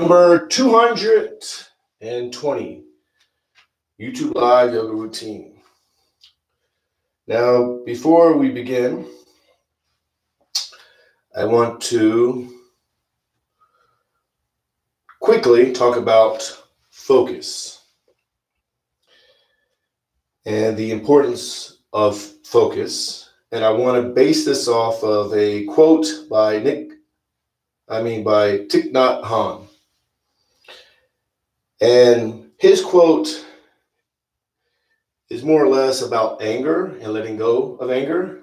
Number 220 YouTube Live Yoga Routine. Now, before we begin, I want to quickly talk about focus and the importance of focus. And I want to base this off of a quote by Nick, I mean, by Thich Nhat. And his quote is more or less about anger and letting go of anger.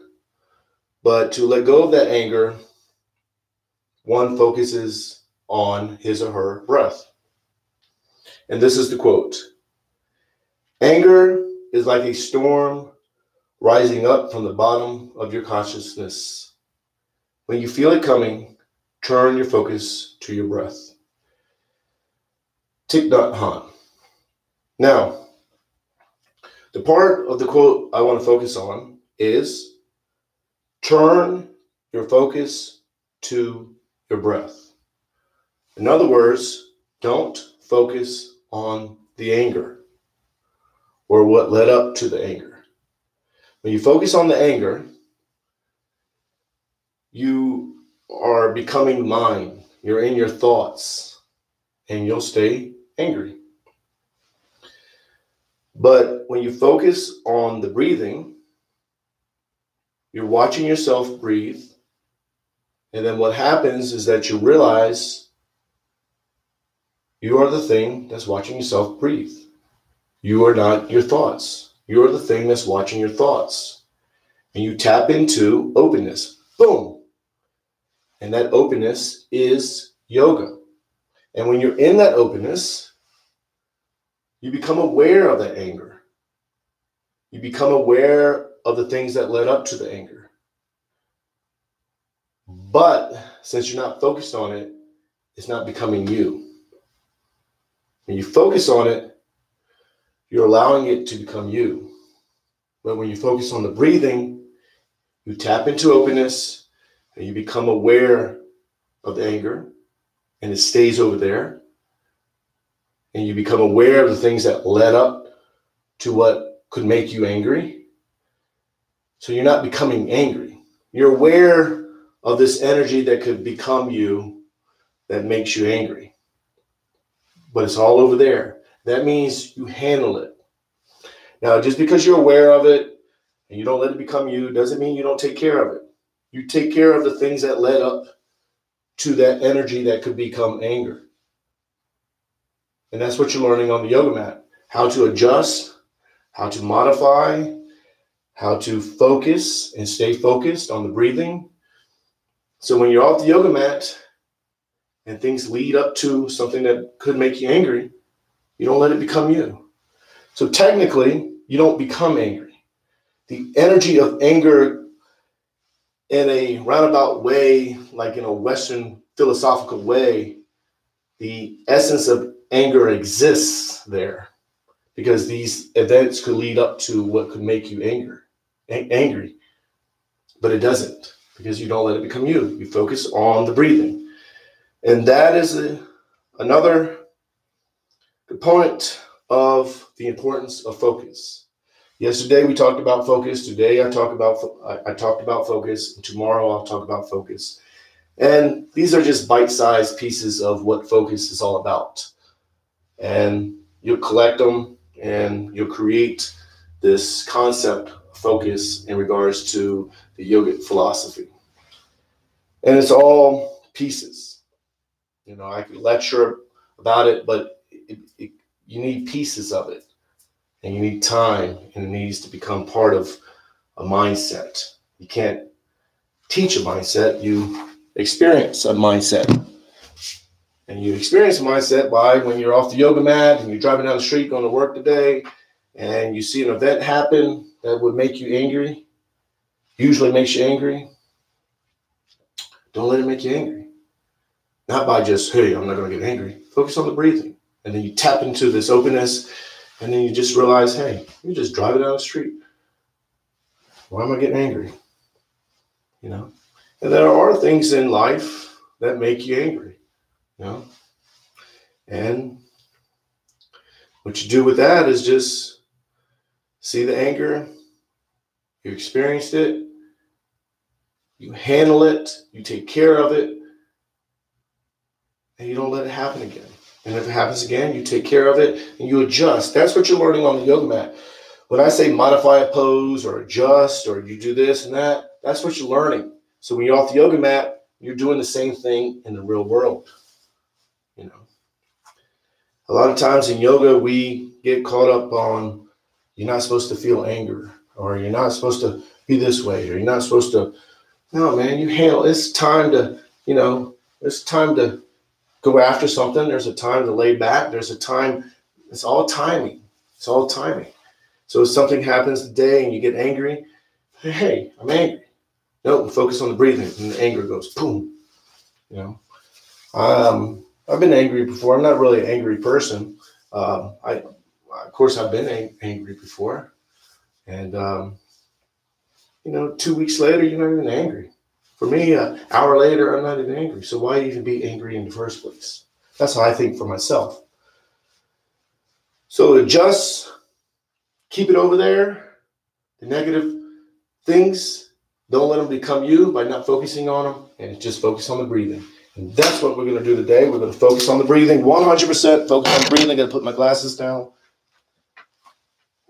But to let go of that anger, one focuses on his or her breath. And this is the quote Anger is like a storm rising up from the bottom of your consciousness. When you feel it coming, turn your focus to your breath. Thich Nhat. Now, the part of the quote I want to focus on is turn your focus to your breath. In other words, don't focus on the anger or what led up to the anger. When you focus on the anger, you are becoming mind. You're in your thoughts and you'll stay angry. But when you focus on the breathing, you're watching yourself breathe. And then what happens is that you realize you are the thing that's watching yourself breathe. You are not your thoughts. You are the thing that's watching your thoughts. And you tap into openness. Boom. And that openness is yoga. And when you're in that openness, you become aware of that anger. You become aware of the things that led up to the anger. But since you're not focused on it, it's not becoming you. When you focus on it, you're allowing it to become you. But when you focus on the breathing, you tap into openness and you become aware of the anger and it stays over there and you become aware of the things that led up to what could make you angry. So you're not becoming angry. You're aware of this energy that could become you that makes you angry. But it's all over there. That means you handle it. Now, just because you're aware of it and you don't let it become you doesn't mean you don't take care of it. You take care of the things that led up to that energy that could become anger. And that's what you're learning on the yoga mat how to adjust, how to modify, how to focus and stay focused on the breathing. So when you're off the yoga mat and things lead up to something that could make you angry, you don't let it become you. So technically, you don't become angry. The energy of anger in a roundabout way, like in a Western philosophical way, the essence of anger exists there because these events could lead up to what could make you anger, angry. But it doesn't because you don't let it become you. You focus on the breathing. And that is a, another component of the importance of focus. Yesterday we talked about focus. Today I talk about I, I talked about focus. And tomorrow I'll talk about focus. And these are just bite-sized pieces of what focus is all about and you'll collect them and you'll create this concept focus in regards to the yogic philosophy. And it's all pieces. You know, I could lecture about it, but it, it, you need pieces of it and you need time and it needs to become part of a mindset. You can't teach a mindset, you experience a mindset. And you experience mindset by when you're off the yoga mat and you're driving down the street going to work today and you see an event happen that would make you angry, usually makes you angry. Don't let it make you angry. Not by just, hey, I'm not going to get angry. Focus on the breathing. And then you tap into this openness and then you just realize, hey, you're just driving down the street. Why am I getting angry? You know? And there are things in life that make you angry. You know? And what you do with that is just see the anger, you experienced it, you handle it, you take care of it, and you don't let it happen again. And if it happens again, you take care of it and you adjust. That's what you're learning on the yoga mat. When I say modify a pose or adjust or you do this and that, that's what you're learning. So when you're off the yoga mat, you're doing the same thing in the real world. You know, a lot of times in yoga, we get caught up on you're not supposed to feel anger or you're not supposed to be this way or you're not supposed to. No, man, you handle. It's time to, you know, it's time to go after something. There's a time to lay back. There's a time. It's all timing. It's all timing. So if something happens today and you get angry, hey, I'm angry. No, focus on the breathing, and the anger goes boom. You know, um, I've been angry before. I'm not really an angry person. Um, I, of course, I've been ang- angry before, and um, you know, two weeks later, you're not even angry. For me, an hour later, I'm not even angry. So why even be angry in the first place? That's how I think for myself. So adjust, keep it over there. The negative things, don't let them become you by not focusing on them, and just focus on the breathing. And that's what we're going to do today. We're going to focus on the breathing, 100% focus on breathing. I'm going to put my glasses down.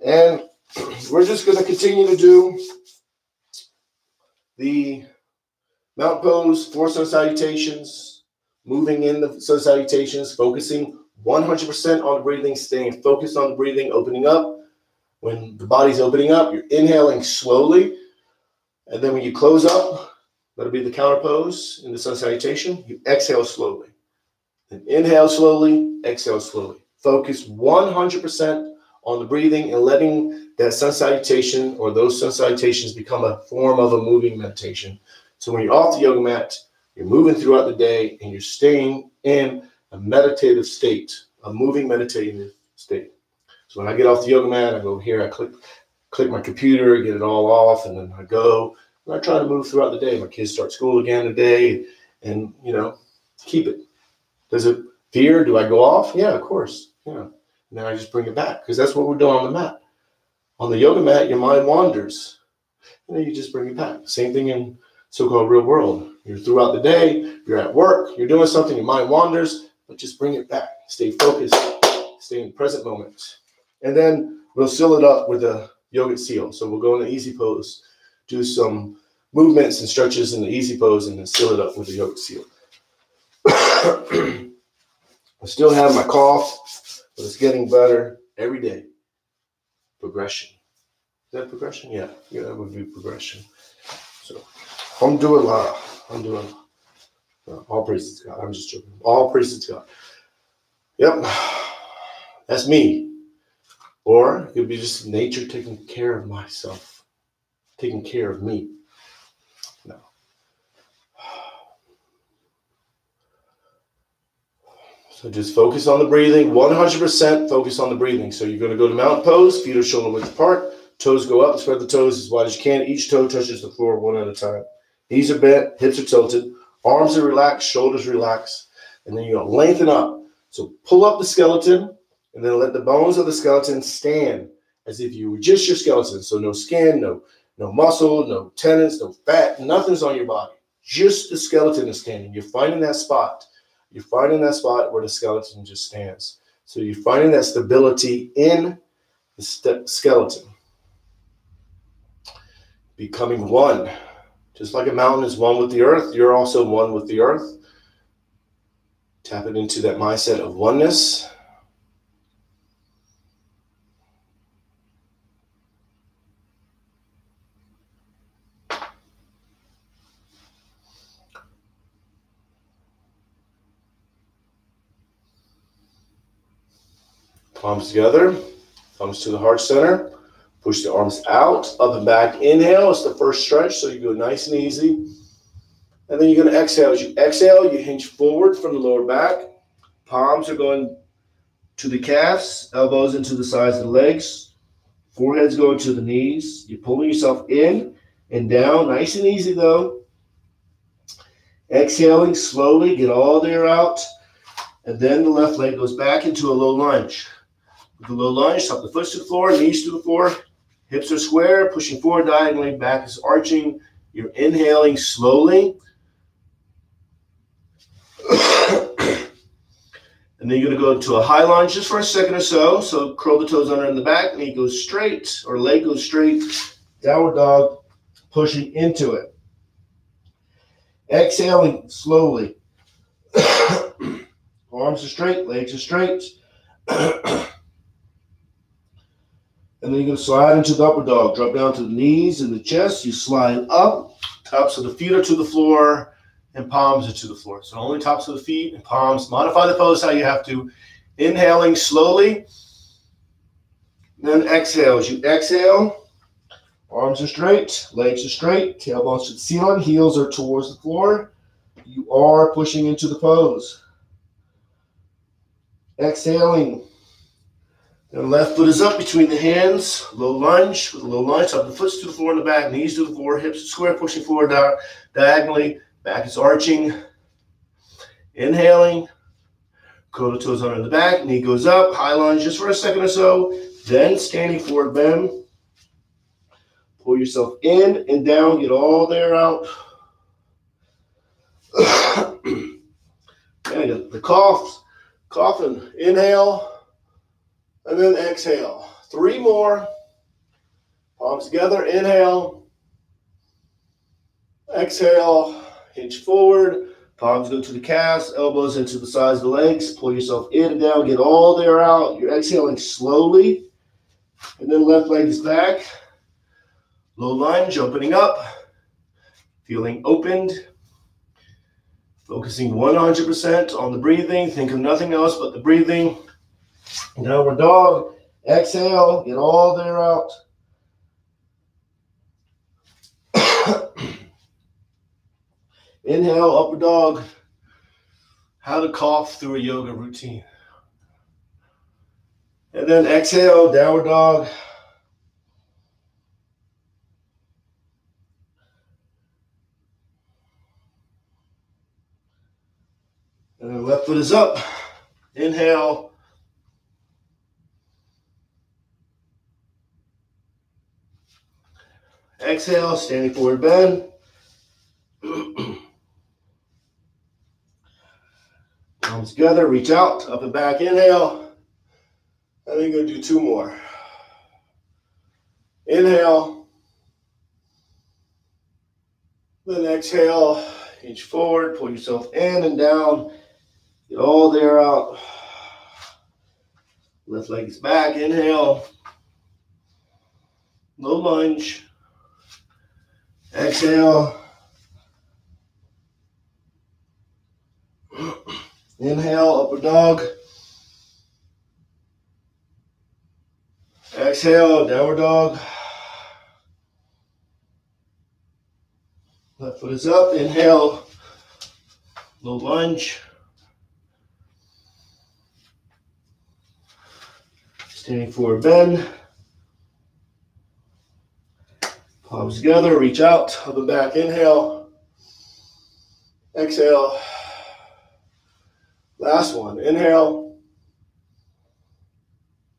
And we're just going to continue to do the Mount pose, four sun salutations, moving in the sun salutations, focusing 100% on the breathing, staying focused on the breathing, opening up. When the body's opening up, you're inhaling slowly. And then when you close up, that'll be the counter pose in the sun salutation, you exhale slowly. Then inhale slowly, exhale slowly. Focus 100% on the breathing and letting that sun salutation or those sun salutations become a form of a moving meditation so when you're off the yoga mat, you're moving throughout the day and you're staying in a meditative state, a moving meditative state. So when I get off the yoga mat, I go here, I click click my computer, get it all off, and then I go and I try to move throughout the day. My kids start school again today, and you know, keep it. Does it fear? Do I go off? Yeah, of course. Yeah. And then I just bring it back because that's what we're doing on the mat. On the yoga mat, your mind wanders. And then you just bring it back. Same thing in so-called real world. You're throughout the day, you're at work, you're doing something, your mind wanders, but just bring it back. Stay focused, stay in present moment. And then we'll seal it up with a yogic seal. So we'll go in the easy pose, do some movements and stretches in the easy pose, and then seal it up with a yoke seal. I still have my cough, but it's getting better every day. Progression. Is that progression? Yeah, yeah, that would be progression. So Alhamdulillah. Alhamdulillah. All praises to God. I'm just joking. All praises to God. Yep. That's me. Or it could be just nature taking care of myself, taking care of me. No. So just focus on the breathing. 100% focus on the breathing. So you're going to go to mountain pose, feet are shoulder width apart, toes go up, spread the toes as wide as you can. Each toe touches the floor one at a time. Knees are bent, hips are tilted, arms are relaxed, shoulders relaxed, and then you're gonna lengthen up. So pull up the skeleton and then let the bones of the skeleton stand as if you were just your skeleton. So no skin, no no muscle, no tendons, no fat, nothing's on your body. Just the skeleton is standing. You're finding that spot. You're finding that spot where the skeleton just stands. So you're finding that stability in the st- skeleton. Becoming one. Just like a mountain is one with the earth, you're also one with the earth. Tap it into that mindset of oneness. Palms together, thumbs to the heart center. Push the arms out, up and back. Inhale, it's the first stretch, so you go nice and easy. And then you're going to exhale. As you exhale, you hinge forward from the lower back. Palms are going to the calves, elbows into the sides of the legs. Forehead's going to the knees. You're pulling yourself in and down, nice and easy though. Exhaling slowly, get all the air out. And then the left leg goes back into a low lunge. With the low lunge, top the foot to the floor, knees to the floor, hips are square, pushing forward diagonally, back is arching. You're inhaling slowly. And then you're going to go to a high lunge just for a second or so. So curl the toes under in the back, knee goes straight or leg goes straight. Downward dog, pushing into it. Exhaling slowly. Arms are straight, legs are straight. and then you're going to slide into the upper dog. Drop down to the knees and the chest. You slide up. Tops of the feet are to the floor and palms are to the floor. So only tops of the feet and palms. Modify the pose how you have to. Inhaling slowly. Then exhale. As you exhale, arms are straight, legs are straight, tailbone to the ceiling, heels are towards the floor. You are pushing into the pose. Exhaling. Then left foot is up between the hands. Low lunge with a low lunge. Up the foot to the floor in the back, knees to the floor, hips square, pushing forward diagonally. Back is arching. Inhaling. Curl the toes under the back. Knee goes up. High lunge just for a second or so. Then standing forward bend. Pull yourself in and down. Get all there out. and the coughs. coughing. Inhale. And then exhale. Three more. Palms together. Inhale. Exhale. Hinge forward. Palms go to the calves, elbows into the sides of the legs. Pull yourself in and down. Get all there out. You're exhaling slowly. And then left leg is back. Low lunge, opening up. Feeling opened. Focusing 100% on the breathing. Think of nothing else but the breathing. Downward dog. Exhale. Get all there out. Inhale, upper dog. How to cough through a yoga routine. And then exhale, downward dog. And then left foot is up. Inhale. Exhale, standing forward bend. Palms together, reach out, up and back, inhale. And then gonna do two more. Inhale. Then exhale, inch forward, pull yourself in and down. Get all there out. Left leg is back, inhale. Low lunge. Exhale. Inhale, upper dog. Exhale, downward dog. Left foot is up. Inhale, low lunge. Standing forward bend. Palms together, reach out, up and back. Inhale. Exhale. Last one. Inhale.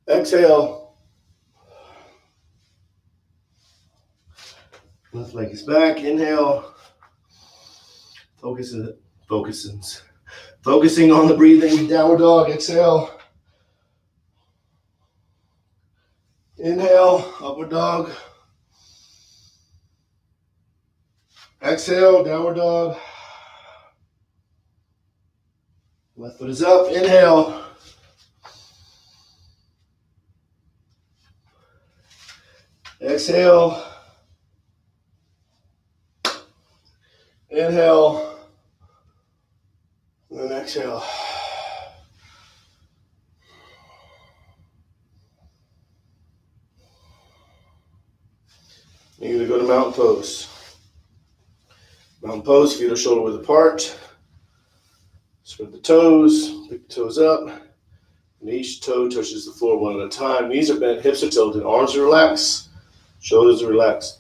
Exhale. Left leg is back. Inhale. Focusing, focusing, focusing on the breathing. Downward dog. Exhale. Inhale. Upward dog. Exhale. Downward dog. Left foot is up. Inhale. Exhale. Inhale. And then exhale. You're going to go to mountain pose. Mountain pose, feet are shoulder width apart. Spread the toes, pick the toes up, and each toe touches the floor one at a time. Knees are bent, hips are tilted, arms are relaxed, shoulders are relaxed.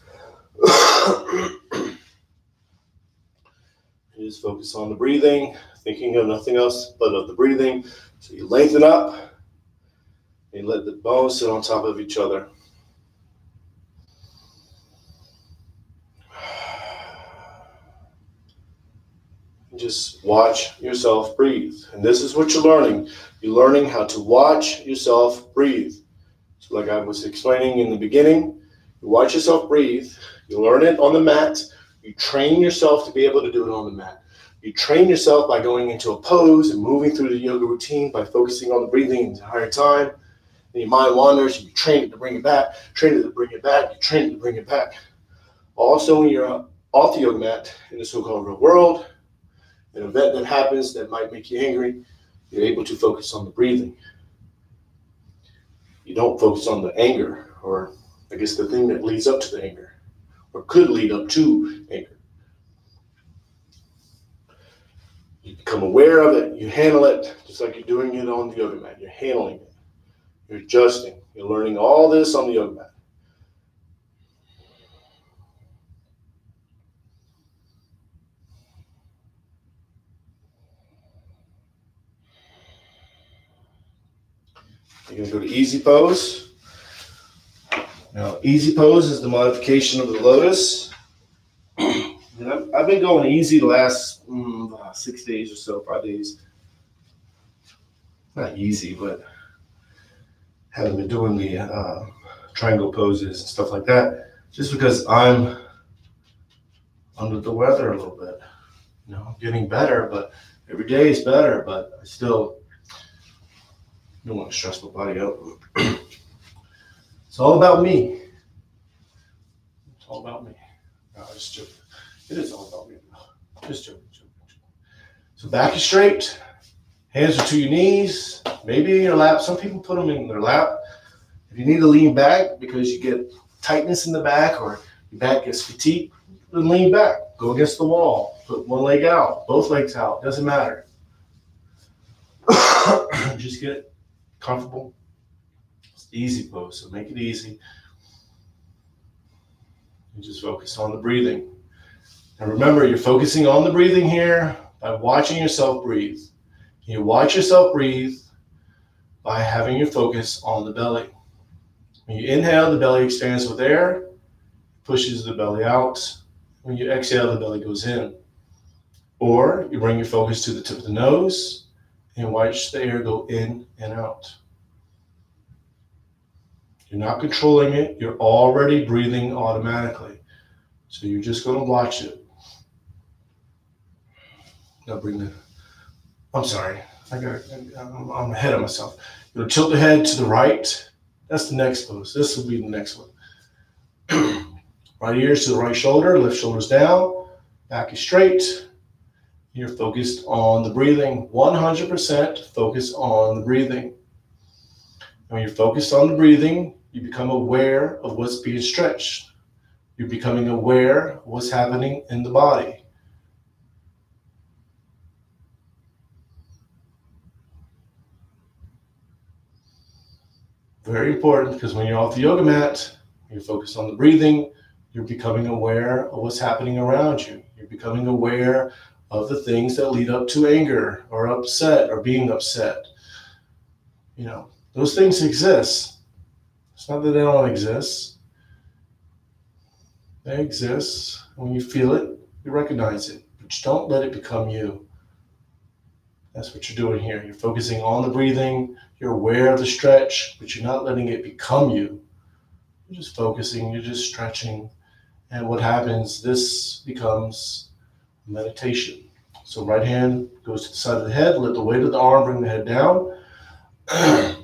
just focus on the breathing. thinking of nothing else but of the breathing. So you lengthen up and let the bones sit on top of each other. Just watch yourself breathe. And this is what you're learning. You're learning how to watch yourself breathe. So, like I was explaining in the beginning, you watch yourself breathe. You learn it on the mat. You train yourself to be able to do it on the mat. You train yourself by going into a pose and moving through the yoga routine by focusing on the breathing the entire time. And your mind wanders, you train it to bring it back, train it to bring it back, you train it to bring it back. Also, when you're off the yoga mat in the so-called real world, an event that happens that might make you angry, you're able to focus on the breathing. You don't focus on the anger, or I guess the thing that leads up to the anger, or could lead up to anger. You become aware of it, you handle it, just like you're doing it on the yoga mat. You're handling it, you're adjusting, you're learning all this on the yoga mat. You're go to easy pose. Now, easy pose is the modification of the lotus. I've, I've been going easy the last mm, six days or so, five days. Not easy, but haven't been doing the uh, triangle poses and stuff like that, just because I'm under the weather a little bit. You know, I'm getting better, but every day is better, but I still don't want to stress my body out. it's all about me. It's all about me. No, just joking. It is all about me. Just joking, joking, joking. So back is straight. Hands are to your knees, maybe in your lap. Some people put them in their lap. If you need to lean back because you get tightness in the back or your back gets fatigued, then lean back. Go against the wall. Put one leg out, both legs out. Doesn't matter. Just get comfortable. It's easy pose, so make it easy. And just focus on the breathing. And remember, you're focusing on the breathing here by watching yourself breathe. You watch yourself breathe by having your focus on the belly. When you inhale, the belly expands with air, pushes the belly out. When you exhale, the belly goes in. Or you bring your focus to the tip of the nose and watch the air go in and out. You're not controlling it, you're already breathing automatically. So you're just going to watch it. Now bring the, I'm sorry, I got, I'm, I'm ahead of myself. You'll tilt the head to the right. That's the next pose. This will be the next one. right ears to the right shoulder, lift shoulders down, back is straight, you're focused on the breathing, 100% focus on the breathing. And When you're focused on the breathing, you become aware of what's being stretched. You're becoming aware of what's happening in the body. Very important because when you're off the yoga mat, you're focused on the breathing, you're becoming aware of what's happening around you. You're becoming aware of the things that lead up to anger or upset or being upset. You know, those things exist. It's not that they don't exist. They exist. When you feel it, you recognize it, but you don't let it become you. That's what you're doing here. You're focusing on the breathing, you're aware of the stretch, but you're not letting it become you. You're just focusing, you're just stretching. And what happens, this becomes meditation. So right hand goes to the side of the head, let the weight of the arm bring the head down.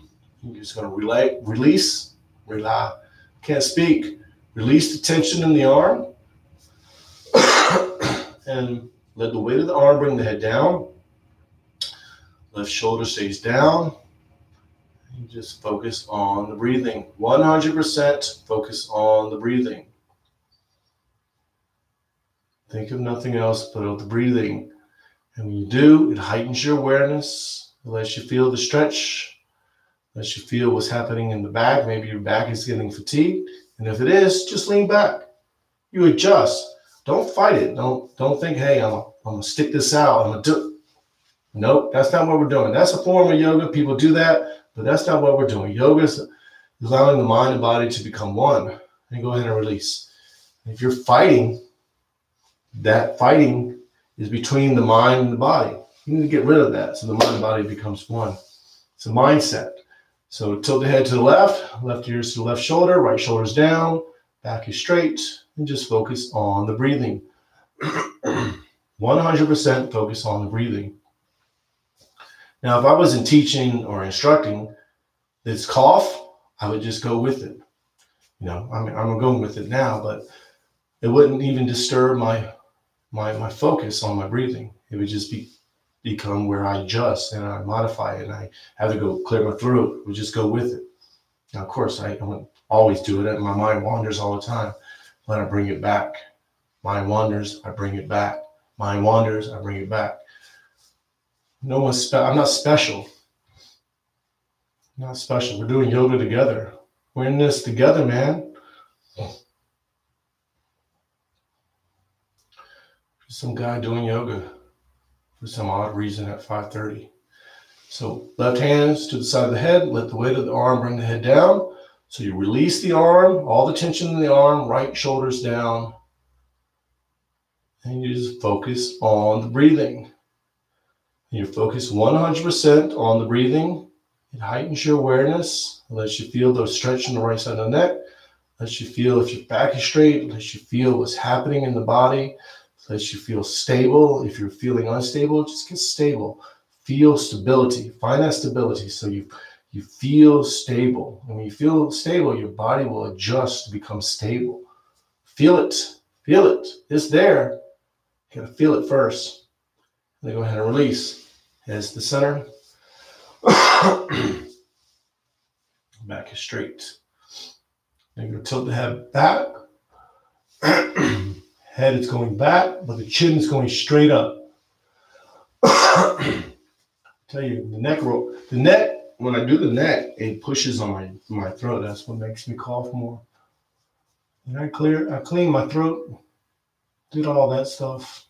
You're just going to relate, release, rely, can't speak, release the tension in the arm, and let the weight of the arm bring the head down. Left shoulder stays down. Just focus on the breathing. 100% focus on the breathing. Think of nothing else but of the breathing. And when you do, it heightens your awareness, it lets you feel the stretch, lets you feel what's happening in the back. Maybe your back is getting fatigued. And if it is, just lean back. You adjust. Don't fight it. Don't don't think, hey, I'm, I'm gonna stick this out. I'm gonna do Nope, that's not what we're doing. That's a form of yoga. People do that, but that's not what we're doing. Yoga is allowing the mind and body to become one. And go ahead and release. If you're fighting, that fighting is between the mind and the body. You need to get rid of that so the mind and body becomes one. It's a mindset. So tilt the head to the left, left ears to the left shoulder, right shoulder's down, back is straight, and just focus on the breathing. 100% focus on the breathing. Now, if I wasn't teaching or instructing this cough, I would just go with it. You know, I I'm going with it now, but it wouldn't even disturb my my my focus on my breathing. It would just be become where I adjust and I modify it and I have to go clear my throat. We just go with it. Now, of course, I don't always do it. My mind wanders all the time. But I bring it back. Mind wanders, I bring it back. Mind wanders, I bring it back. No one's spe- I'm not special. I'm not special. We're doing yoga together. We're in this together, man. Some guy doing yoga for some odd reason at 5:30. So left hands to the side of the head, let the weight of the arm bring the head down. So you release the arm, all the tension in the arm, right shoulders down. And you just focus on the breathing. You focus 100% on the breathing. It heightens your awareness, it lets you feel the stretch in the right side of the neck, lets you feel if your back is straight, lets you feel what's happening in the body, lets you feel stable. If you're feeling unstable, just get stable. Feel stability. Find that stability so you you feel stable. And when you feel stable, your body will adjust to become stable. Feel it. Feel it. It's there. You gotta feel it first. Then go ahead and release. To the center. Back is straight. Then you're tilt the head back. head is going back, but the chin is going straight up. tell you, the neck roll, the neck, when I do the neck, it pushes on my, my throat. That's what makes me cough more. And I clear, I clean my throat, did all that stuff.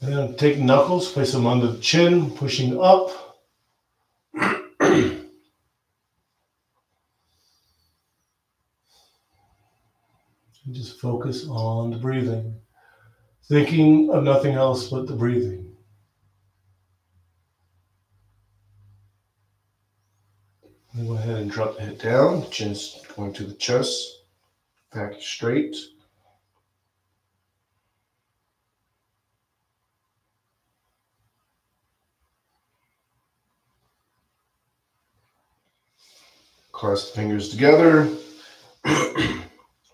And then take knuckles, place them under the chin, pushing up. Just focus on the breathing, thinking of nothing else but the breathing. Go ahead and drop the head down, chin's going to the chest, back straight. Cross the fingers together.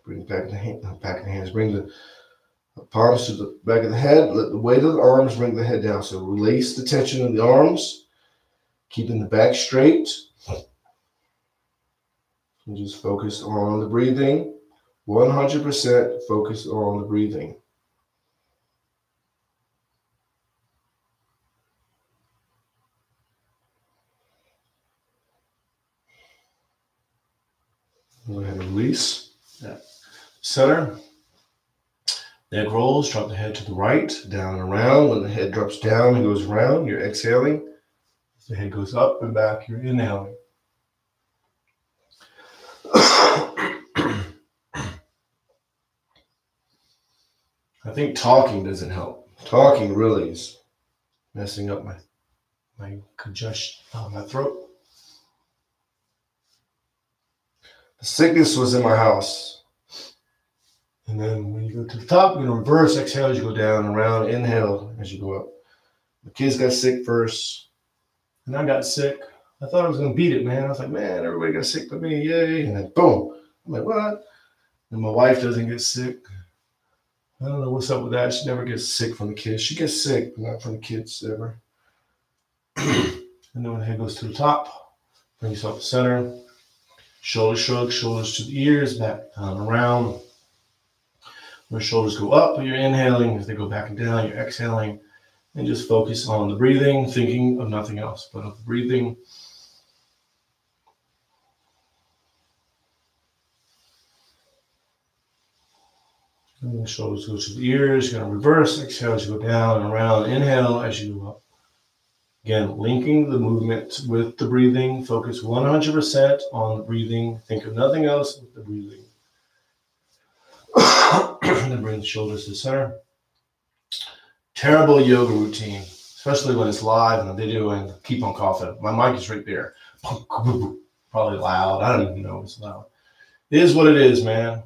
Bring back the hand, uh, back of the hands. Bring the uh, palms to the back of the head. Let the weight of the arms bring the head down. So release the tension in the arms, keeping the back straight. And just focus on the breathing. 100% focus on the breathing. Go ahead and release that center. Neck rolls, drop the head to the right, down and around. When the head drops down and goes around, you're exhaling. As the head goes up and back, you're inhaling. I think talking doesn't help. Talking really is messing up my my congestion, oh, my throat. The sickness was in my house. And then when you go to the top, you're gonna reverse exhale as you go down and around, inhale as you go up. The kids got sick first, and I got sick. I thought I was gonna beat it, man. I was like, man, everybody got sick but me, yay. And then boom. I'm like, what? And my wife doesn't get sick. I don't know what's up with that. She never gets sick from the kids. She gets sick, but not from the kids ever. and then when the head goes to the top, bring yourself to center. Shoulder shrug, shoulders to the ears, back down around. Your shoulders go up, you're inhaling. As they go back and down, you're exhaling. And just focus on the breathing, thinking of nothing else but of the breathing. And the shoulders go to the ears. You're going to reverse. Exhale as you go down and around. Inhale as you go up. Again, linking the movement with the breathing. Focus 100% on the breathing. Think of nothing else but the breathing. Then bring the shoulders to the center. Terrible yoga routine, especially when it's live and the video and keep on coughing. My mic is right there. Probably loud. I don't even know it's loud. It is what it is, man.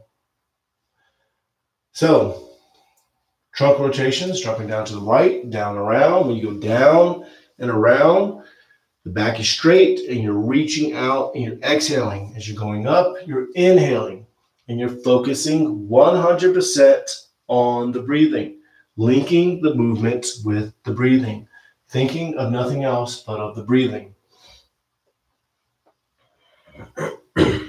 So, trunk rotations, dropping down to the right, down around. When you go down and around, the back is straight and you're reaching out and you're exhaling. As you're going up, you're inhaling and you're focusing 100% on the breathing, linking the movement with the breathing, thinking of nothing else but of the breathing.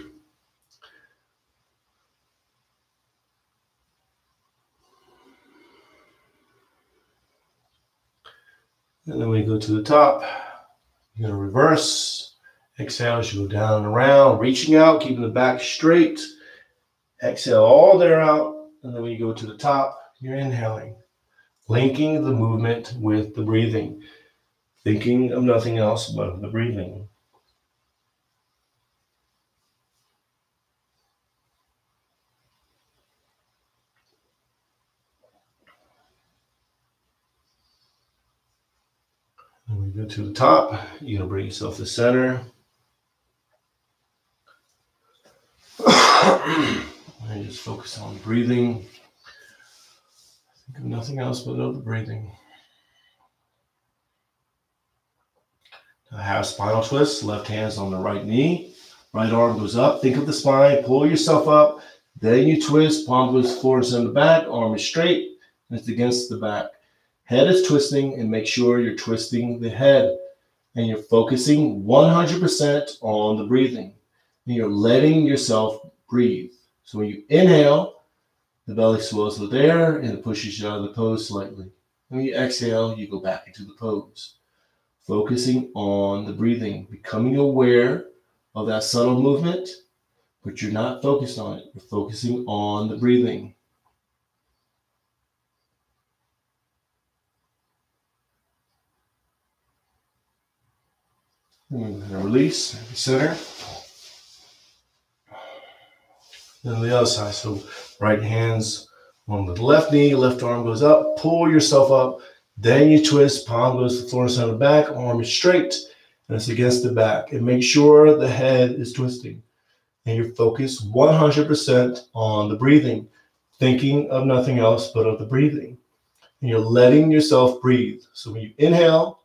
And then we go to the top. You're going to reverse. Exhale as you go down and around, reaching out, keeping the back straight. Exhale all there out. And then when you go to the top, you're inhaling, linking the movement with the breathing, thinking of nothing else but the breathing. And we go to the top, you're to bring yourself to center. And just focus on breathing. Think of nothing else but the breathing. Now have spinal twist. Left hand's on the right knee. Right arm goes up. Think of the spine. Pull yourself up. Then you twist. Palm goes forward and the back. Arm is straight. And it's against the back. Head is twisting, and make sure you're twisting the head. And you're focusing 100% on the breathing. And you're letting yourself breathe. So when you inhale, the belly swells with air and it pushes you out of the pose slightly. When you exhale, you go back into the pose. Focusing on the breathing, becoming aware of that subtle movement, but you're not focused on it. You're focusing on the breathing. And release, center. Then the other side. So right hands on the left knee, left arm goes up, pull yourself up. Then you twist, palm goes to the floor and the back, arm is straight, and it's against the back. And make sure the head is twisting. And you're focused 100% on the breathing, thinking of nothing else but of the breathing. And you're letting yourself breathe. So when you inhale,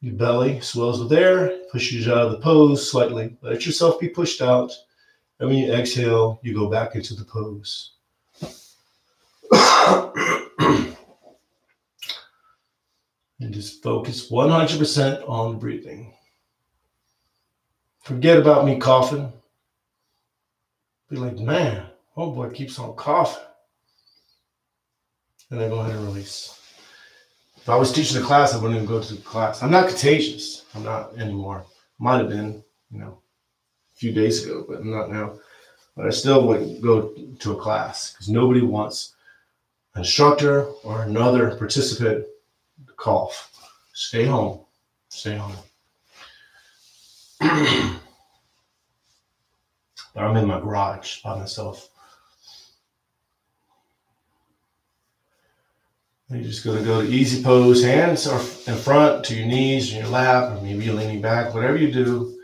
your belly swells with air, pushes you out of the pose slightly. Let yourself be pushed out. And when you exhale, you go back into the pose. and just focus 100% on breathing. Forget about me coughing. Be like, man, oh boy keeps on coughing. And then go ahead and release. If I was teaching a class, I wouldn't even go to the class. I'm not contagious. I'm not anymore. Might have been, you know, few days ago, but not now. But I still wouldn't go to a class because nobody wants an instructor or another participant to cough. Stay home. Stay home. but I'm in my garage by myself. You're just going to go to easy pose, hands are in front to your knees, in your lap, or maybe you're leaning back, whatever you do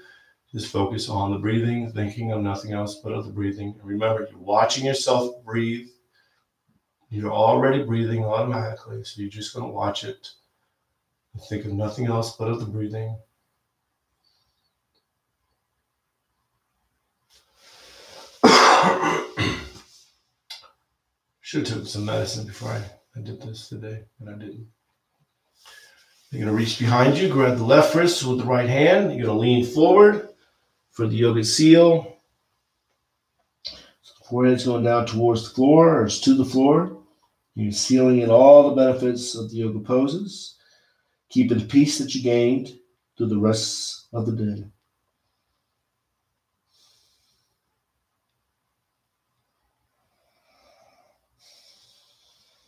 just focus on the breathing, thinking of nothing else but of the breathing. And remember, you're watching yourself breathe. You're already breathing automatically, so you're just going to watch it and think of nothing else but of the breathing. Should have took some medicine before I, I did this today, but I didn't. You're going to reach behind you, grab the left wrist with the right hand. You're going to lean forward for the yoga seal. So forehead's going down towards the floor or to the floor. You're sealing in all the benefits of the yoga poses, keeping the peace that you gained through the rest of the day.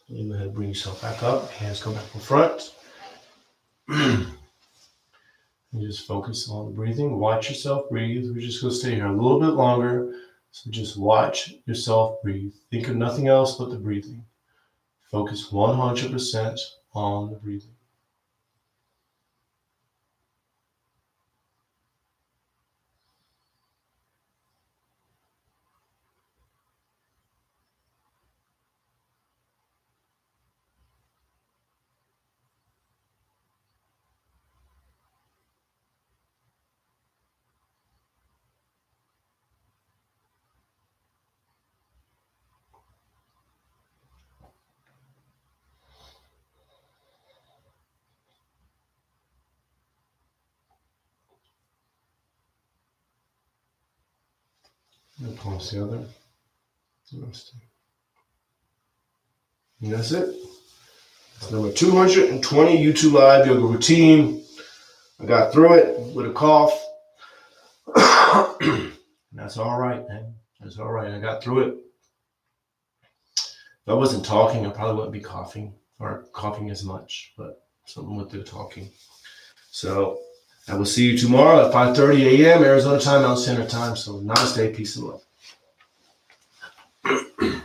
You and bring yourself back up. Hands come back in front. and just focus on the breathing. Watch yourself breathe. We're just going to stay here a little bit longer. So just watch yourself breathe. Think of nothing else but the breathing. Focus 100% on the breathing. Pulse the other. Resting. And that's it. That's number 220 YouTube Live Yoga Routine. I got through it with a cough. that's all right, man. That's all right. I got through it. If I wasn't talking, I probably wouldn't be coughing or coughing as much, but something with the talking. So I will see you tomorrow at 5:30 a.m. Arizona time, Mountain Standard Time. So namaste, peace and love.